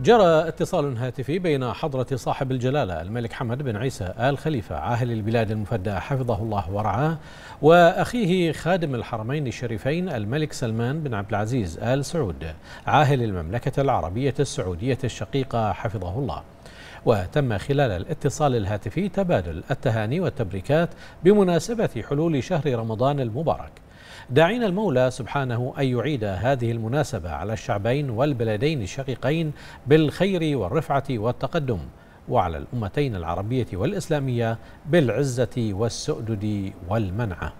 جرى اتصال هاتفي بين حضرة صاحب الجلالة الملك حمد بن عيسى آل خليفة عاهل البلاد المفدى حفظه الله ورعاه وأخيه خادم الحرمين الشريفين الملك سلمان بن عبد العزيز آل سعود عاهل المملكة العربية السعودية الشقيقة حفظه الله. وتم خلال الاتصال الهاتفي تبادل التهاني والتبريكات بمناسبة حلول شهر رمضان المبارك. داعين المولى سبحانه أن يعيد هذه المناسبة على الشعبين والبلدين الشقيقين بالخير والرفعة والتقدم وعلى الأمتين العربية والإسلامية بالعزة والسؤدد والمنعة.